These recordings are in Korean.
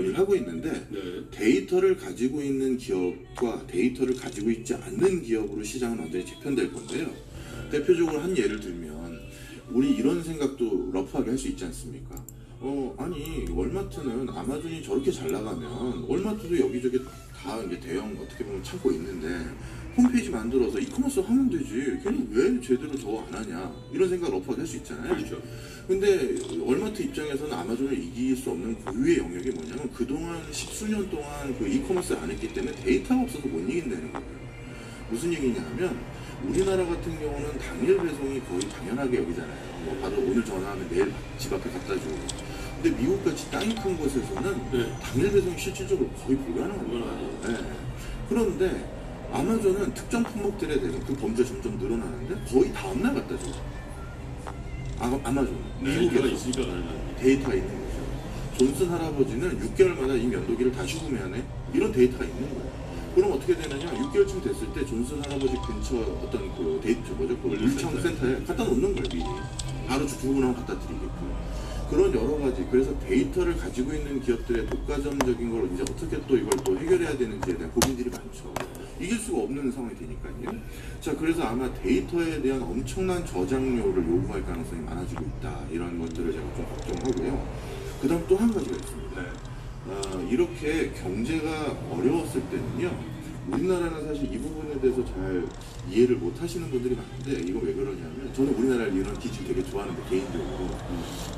을 하고 있는데 네. 데이터를 가지고 있는 기업과 데이터를 가지고 있지 않는 기업으로 시장은 완전히 재편될 건데요. 대표적으로 한 예를 들면 우리 이런 생각도 러프하게 할 수 있지 않습니까? 어 아니 월마트는 아마존이 저렇게 잘 나가면 월마트도 여기저기 다 이제 대형 어떻게 보면 창고 있는데 홈페이지 만들어서 이커머스 하면 되지. 걔는 왜 제대로 저거 안 하냐? 이런 생각 러프하게 할 수 있잖아요. 그렇죠. 근데 월마트 입장에서는 아마존을 이길 수 없는 고유의 영역이 뭐냐면 그동안 십수년 동안 그 이커머스를 안 했기 때문에 데이터가 없어서 못 이긴다는 거예요. 무슨 얘기냐 하면 우리나라 같은 경우는 당일 배송이 거의 당연하게 여기잖아요. 뭐 바로 오늘 전화하면 내일 집 앞에 갖다 주고. 근데 미국같이 땅이 큰 곳에서는 네. 당일 배송이 실질적으로 거의 불가능합니다. 네. 그런데 아마존은 특정 품목들에 대해서 그 범죄가 점점 늘어나는데 거의 다음날 갖다 줘요. 아, 아마존. 네, 미국에서. 있으니까 가능한. 데이터가 있는 거죠. 존슨 할아버지는 6개월마다 이 면도기를 다시 구매하네? 이런 데이터가 있는 거예요. 그럼 어떻게 되느냐? 6개월쯤 됐을 때 존슨 할아버지 근처 어떤 그 데이터 뭐죠? 그. 물류 센터에 갖다 놓는 거예요, 미리. 바로 주고 나면 갖다 드리게끔. 그런 여러 가지. 그래서 데이터를 가지고 있는 기업들의 독과점적인 걸 이제 어떻게 또 이걸 또 해결해야 되는지에 대한 고민들이 많죠. 이길 수가 없는 상황이 되니까요. 자, 그래서 아마 데이터에 대한 엄청난 저장료를 요구할 가능성이 많아지고 있다. 이런 것들을 제가 좀 걱정하고요. 그 다음 또 한 가지가 있습니다. 아, 이렇게 경제가 어려웠을 때는요. 우리나라는 사실 이 부분에 대해서 잘 이해를 못 하시는 분들이 많은데 이거 왜 그러냐면 저는 우리나라를 이런 기질 되게 좋아하는데 개인적으로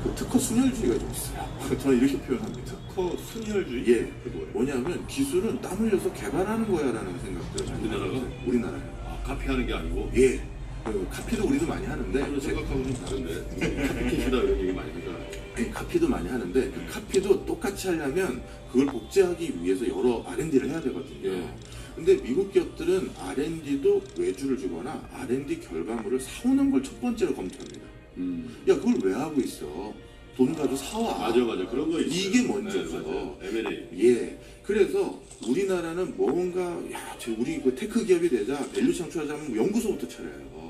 그 특허 순혈주의가 좀 있어요. 저는 이렇게 표현합니다. 커 순혈주의? 예. 뭐냐면 기술은 땀 흘려서 개발하는 거야 라는 생각들 많이 우리나라가? 우리나라요. 아, 카피하는 게 아니고. 예. 그 카피도 우리도 많이 하는데 생각하고 좀 다른데. 카피캣이다 이런 얘기 많이 하잖아요. 아니, 카피도 많이 하는데 그 카피도 똑같이 하려면 그걸 복제하기 위해서 여러 R&D를 해야 되거든요. 예. 근데 미국 기업들은 R&D도 외주를 주거나 R&D 결과물을 사오는 걸 첫 번째로 검토합니다. 음. 야 그걸 왜 하고 있어? 돈 가지고 사와. 맞아, 맞아. 그런 거 있어요. 이게 먼저죠. 네. M&A. 예. 그래서 우리나라는 뭔가 야, 저 우리 그 tech 기업이 되자 value 창출하자면 연구소부터 차려요.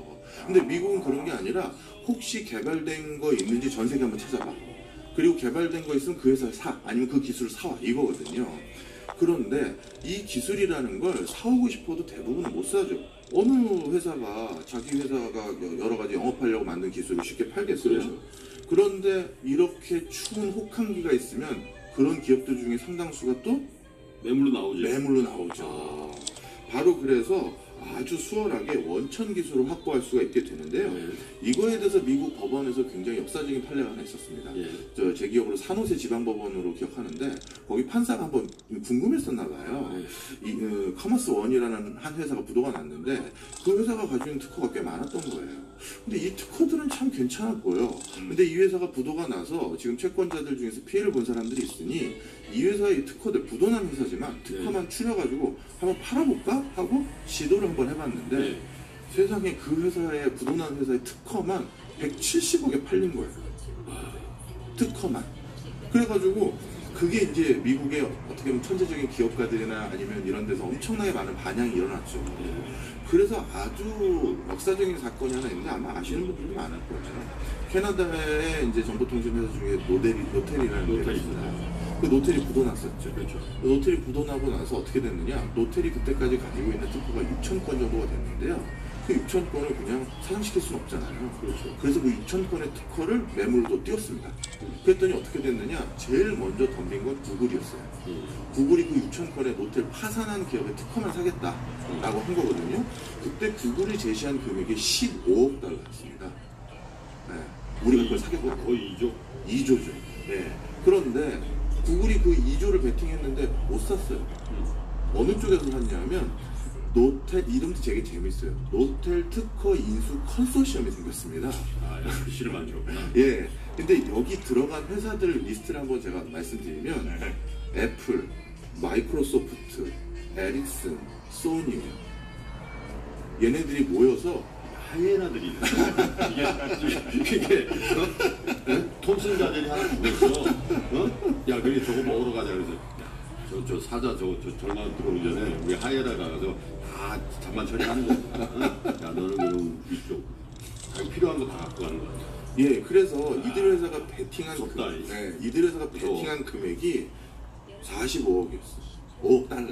근데 미국은 그런 게 아니라 혹시 개발된 거 있는지 전 세계 한번 찾아봐. 그리고 개발된 거 있으면 그 회사를 사 아니면 그 기술을 사와 이거거든요. 그런데 이 기술이라는 걸 사오고 싶어도 대부분은 못 사죠. 어느 회사가 자기 회사가 여러 가지 영업하려고 만든 기술을 쉽게 팔겠어요? 그렇죠. 그런데 이렇게 추운 혹한기가 있으면 그런 기업들 중에 상당수가 또 매물로 나오지. 매물로 나오죠. 바로 그래서 아주 수월하게 원천 기술을 확보할 수가 있게 되는데요. 네. 이거에 대해서 미국 법원에서 굉장히 역사적인 판례가 하나 있었습니다. 예. 저제 기억으로 산호세 지방법원으로 기억하는데 거기 판사가 한번 궁금했었나 봐요. 네. 이 어, 커머스 원이라는 한 회사가 부도가 났는데 그 회사가 가지고 있는 특허가 꽤 많았던 거예요. 근데 이 특허들은 참 괜찮아 보여. 근데 이 회사가 부도가 나서 지금 채권자들 중에서 피해를 본 사람들이 있으니 이 회사의 특허들 부도난 회사지만 특허만 추려가지고 한번 팔아볼까 하고 시도를 한번 해봤는데 네. 세상에 그 회사의 부도난 회사의 특허만 170억에 팔린 거예요. 특허만. 그래가지고 그게 이제 미국의 어떻게 보면 천재적인 기업가들이나 아니면 이런 데서 엄청나게 많은 반향이 일어났죠. 그래서 아주 역사적인 사건이 하나 있는데 아마 아시는 분들도 많을 거예요. 캐나다의 이제 정보통신 회사 중에 노델이, 노텔이라는 데가 있어요. 그 노텔이 부도났었죠. 그렇죠. 노텔이 부도나고 나서 어떻게 됐느냐? 노텔이 그때까지 가지고 있는 특허가 6천 건 정도가 됐는데요. 그 6천 건을 그냥 사장시킬 수는 없잖아요. 그렇죠. 그래서 그 6천 건의 특허를 매물로 띄웠습니다. 그랬더니 어떻게 됐느냐? 제일 먼저 덤빈 건 구글이었어요. 음. 구글이 그 6천 건의 노텔 파산한 기업의 특허만 사겠다라고 한 거거든요. 그때 구글이 제시한 금액이 15억 달러였습니다. 네. 우리가 그걸 사겠다. 거의 2조. 2조죠. 네. 그런데 구글이 그 2조를 베팅했는데 못 샀어요. 음. 어느 쪽에서 샀냐면 노텔 이름도 되게 재밌어요. 노텔 특허 인수 컨소시엄이 생겼습니다. 아, 야, 글씨를 만들었구나. 예. 근데 여기 들어간 회사들 리스트를 한번 제가 말씀드리면 애플, 마이크로소프트, 에릭슨, 소니 얘네들이 모여서 하이에나들이 있네. 이게, 이게, 어? 톰슨 가젤이 하나 죽었어. 어? 야, 그래, 저거 먹으러 가자. 그래서, 야, 저, 저 사자, 저, 저, 전화 들어오기 전에 우리 하이에나 가서 다 잠만 처리하는 거야. 어? 야, 너는 그럼 이쪽. 자기 필요한 거 다 갖고 가는 거야. 예, 그래서 이들 회사가 베팅한 무섭다, 금, 이. 네, 이들 회사가. 베팅한 금액이 45억이었어. 5억 달러.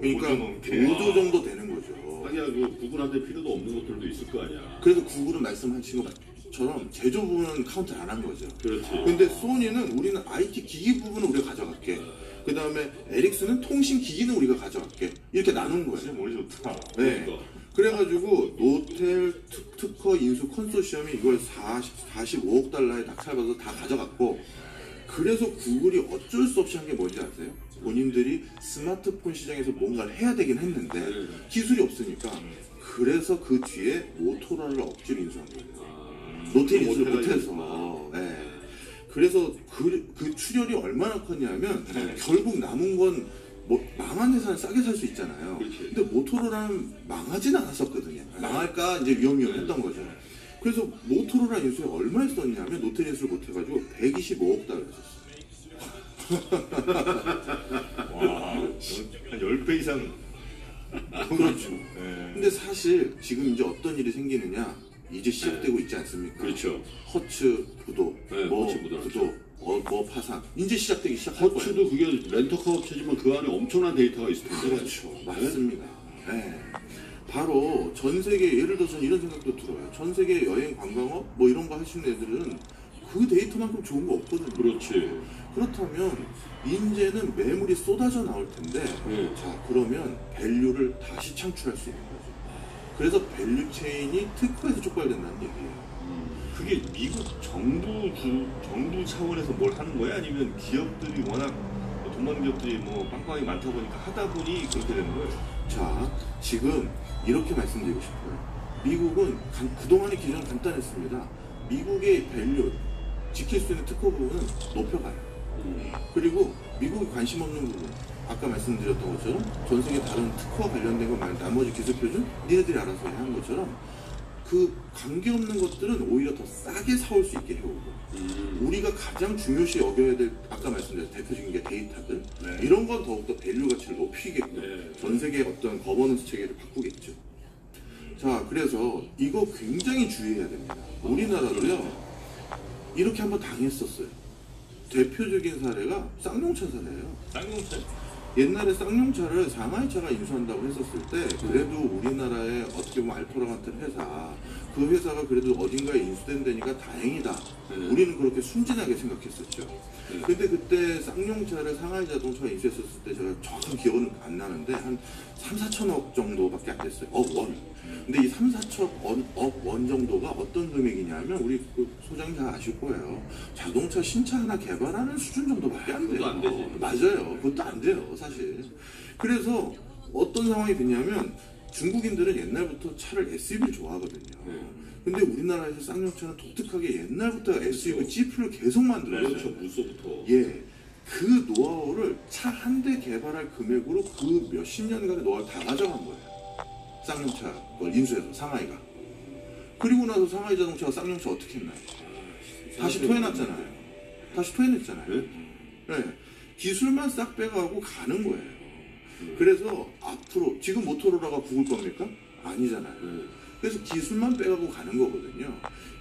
그러니까 오조 넘게. 5조 정도 되는 거죠. 하기야 그 구글한테 필요도 없는 것들도 있을 거 아니야. 그래서 구글은 말씀하신 것처럼 제조 부분은 카운트 안한 거죠. 그렇지. 근데 소니는 우리는 IT 기기 부분은 우리가 가져갈게. 그 다음에 에릭슨은 통신 기기는 우리가 가져갈게. 이렇게 나눈 거예요. 머리 좋다. 네. 그러니까. 그래가지고 노텔 특, 특허 인수 컨소시엄이 이걸 40, 45억 달러에 낙찰받아서 다 가져갔고 그래서 구글이 어쩔 수 없이 한 게 뭔지 아세요? 본인들이 스마트폰 시장에서 뭔가를 해야 되긴 했는데 네. 기술이 없으니까 그래서 그 뒤에 모토로라를 억지로 인수한 거예요. 노텔 인수를 못해가지고. 못해서. 네. 그래서 그, 그 출혈이 얼마나 컸냐면 결국 남은 건 뭐 망한 회사는 싸게 살 수 있잖아요. 근데 모토로라는 망하진 않았었거든요. 망할까 이제 위험위험했던 거죠. 그래서 모토로라 인수에 얼마에 썼냐면 노텔 인수를 못해가지고 125억 달러 썼어요. 와, 한 10배 이상. 그렇죠. 네. 근데 사실 지금 이제 어떤 일이 생기느냐 이제 시작되고 있지 않습니까? 그렇죠. 허츠 부도, 네, 뭐 허츠 부도, 부도, 어, 뭐 파산 이제 시작되기 시작할 거예요. 허츠도 그게 렌터카 업체지만 그 안에 엄청난 데이터가 있을 텐데. 그렇죠. 맞습니다. 네. 바로 전 세계 예를 들어서 이런 생각도 들어요. 전 세계 여행 관광업 뭐 이런 거 하시는 애들은 그 데이터만큼 좋은 거 없거든요. 그렇지. 그렇다면 이제는 매물이 쏟아져 나올 텐데 네. 자 그러면 value를 다시 창출할 수 있는 거죠. 그래서 value chain이 특허에서 촉발된다는 얘기예요. 그게 미국 정부 주, 정부 차원에서 뭘 하는 거야? 아니면 기업들이 워낙 많은 기업들이 뭐 빵빵하게 많다 보니까 하다 보니 그렇게 되는 거예요? 자, 지금 이렇게 말씀드리고 싶어요. 미국은 간- 그동안의 기준은 간단했습니다. 미국의 value, 지킬 수 있는 특허 부분은 높여가요. 음. 그리고 미국이 관심 없는 부분, 아까 말씀드렸던 것처럼 전 세계 다른 특허 관련된 것 말고 나머지 기술 표준 니네들이 알아서 해 하는 것처럼 그 관계없는 것들은 오히려 더 싸게 사올 수 있게 해오고 음. 우리가 가장 중요시 여겨야 될 아까 말씀드린 대표적인 게 데이터들 네. 이런 건 더욱더 value 가치를 높이겠고 네. 전 세계 어떤 거버넌스 체계를 바꾸겠죠. 자 그래서 이거 굉장히 주의해야 됩니다. 우리나라도요 이렇게 한번 당했었어요. 대표적인 사례가 쌍용차 사례예요. 쌍용차? 옛날에 쌍용차를 상하이차가 인수한다고 했었을 때 그래도 우리나라의 어떻게 보면 알토라 같은 회사 그 회사가 그래도 어딘가에 인수된다니까 다행이다 네. 우리는 그렇게 순진하게 생각했었죠 네. 근데 그때 쌍용차를 상하이 자동차가 인수했었을 때 제가 정확한 기억은 안 나는데 한 3, 4천억 정도밖에 안 됐어요 억원 근데 이 3, 4천 억원 정도가 어떤 금액이냐면 우리 그 소장님 잘 아실 거예요 자동차 신차 하나 개발하는 수준 정도밖에 안 돼요 그것도 안 되지. 맞아요. 그것도 안 돼요, 사실. 그래서 어떤 상황이 됐냐면 중국인들은 옛날부터 차를 SUV를 좋아하거든요. 네. 근데 우리나라에서 쌍용차는 독특하게 옛날부터 SUV 그렇죠. 지프를 계속 만들어요. 그렇죠. 무서부터. 예. 그 노하우를 차 한 대 개발할 금액으로 그 몇십 년간의 노하우를 다 가져간 거예요. 쌍용차 걸 인수해서 상하이가. 그리고 나서 상하이 자동차가 쌍용차 어떻게 했나요? 다시 토해놨잖아요. 다시 토해냈잖아요. 네? 네. 기술만 싹 빼가고 가는 거예요. 그래서 앞으로 지금 모토로라가 구글 겁니까? 아니잖아요. 네. 그래서 기술만 빼가고 가는 거거든요.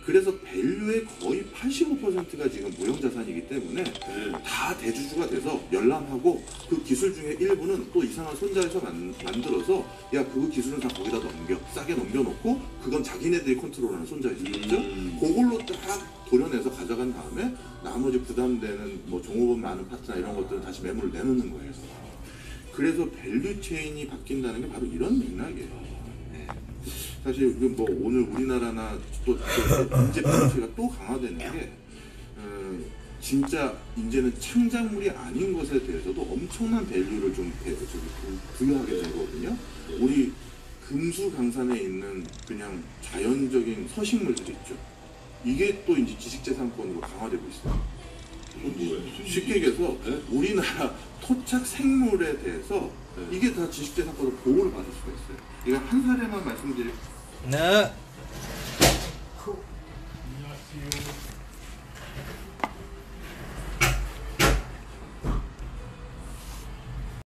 그래서 value의 거의 85%가 지금 무형 자산이기 때문에 네. 다 대주주가 돼서 열람하고 그 기술 중에 일부는 또 이상한 손자회사 만, 만들어서 야 그 기술은 다 거기다 넘겨 싸게 넘겨놓고 그건 자기네들이 컨트롤하는 손자회사 있죠 음. 그걸로 딱 도려내서 가져간 다음에 나머지 부담되는 뭐 종업원 많은 파트나 이런 것들은 다시 매물을 내놓는 거예요 그래서 value chain이 바뀐다는 게 바로 이런 맥락이에요 네. 사실 뭐 오늘 우리나라나 또, 또 인제 value chain이 또 강화되는 게 어, 진짜 이제는 창작물이 아닌 것에 대해서도 엄청난 value를 좀 부- 부여하게 되거든요. 우리 금수 강산에 있는 그냥 자연적인 서식물들 있죠. 이게 또 이제 지식재산권으로 강화되고 있어요. 쉽게 얘기해서 네? 우리나라 토착 생물에 대해서 네. 이게 다 지식재산권으로 보호를 받을 수가 있어요. 이거 한 사례만 말씀드릴 네.